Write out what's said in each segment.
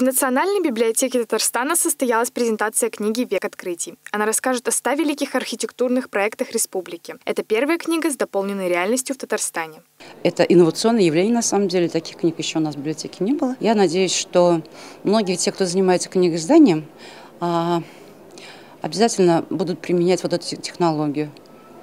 В Национальной библиотеке Татарстана состоялась презентация книги «Век открытий». Она расскажет о ста великих архитектурных проектах республики. Это первая книга с дополненной реальностью в Татарстане. Это инновационное явление, на самом деле. Таких книг еще у нас в библиотеке не было. Я надеюсь, что многие те, кто занимается книгоизданием, а, обязательно будут применять вот эту технологию.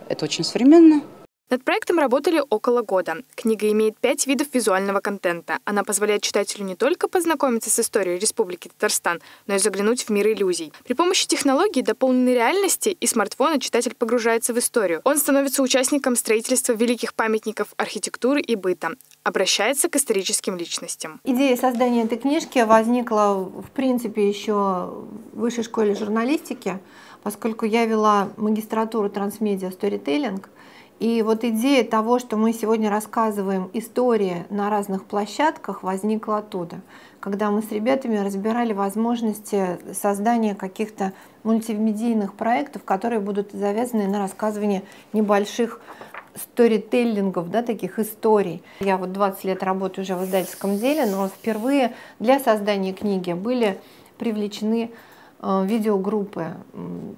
Это очень современно, над проектом работали около года. Книга имеет пять видов визуального контента. Она позволяет читателю не только познакомиться с историей Республики Татарстан, но и заглянуть в мир иллюзий. При помощи технологий дополненной реальности и смартфона читатель погружается в историю. Он становится участником строительства великих памятников архитектуры и быта, обращается к историческим личностям. Идея создания этой книжки возникла, в принципе, еще в высшей школе журналистики, поскольку я вела магистратуру трансмедиа сторителлинг, и вот идея того, что мы сегодня рассказываем истории на разных площадках, возникла оттуда, когда мы с ребятами разбирали возможности создания каких-то мультимедийных проектов, которые будут завязаны на рассказывание небольших сторителлингов, да, таких историй. Я вот 20 лет работаю уже в издательском деле, но впервые для создания книги были привлечены видеогруппы.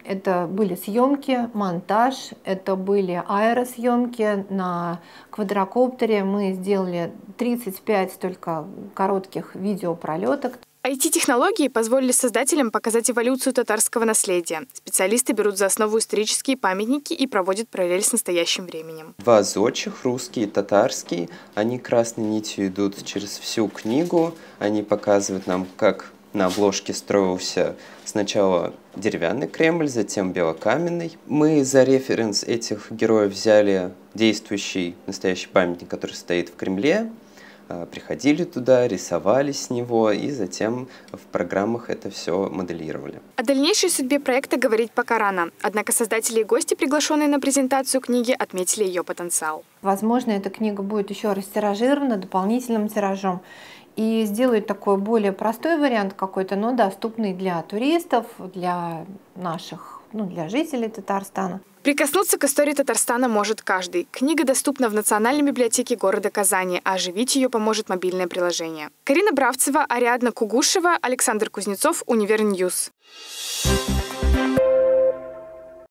Это были съемки, монтаж, это были аэросъемки на квадрокоптере. Мы сделали 35 только коротких видеопролеток. IT-технологии позволили создателям показать эволюцию татарского наследия. Специалисты берут за основу исторические памятники и проводят параллель с настоящим временем. Два зодчих, русский и татарский, они красной нитью идут через всю книгу. Они показывают нам, как на обложке строился сначала деревянный Кремль, затем белокаменный. Мы за референс этих героев взяли действующий настоящий памятник, который стоит в Кремле, а, приходили туда, рисовали с него и затем в программах это все моделировали. О дальнейшей судьбе проекта говорить пока рано. Однако создатели и гости, приглашенные на презентацию книги, отметили ее потенциал. Возможно, эта книга будет еще растиражирована дополнительным тиражом и сделают такой более простой вариант какой-то, но доступный для туристов, для наших, ну, для жителей Татарстана. Прикоснуться к истории Татарстана может каждый. Книга доступна в Национальной библиотеке города Казани, а оживить ее поможет мобильное приложение. Карина Бравцева, Ариадна Кугушева, Александр Кузнецов, Univer News. Thank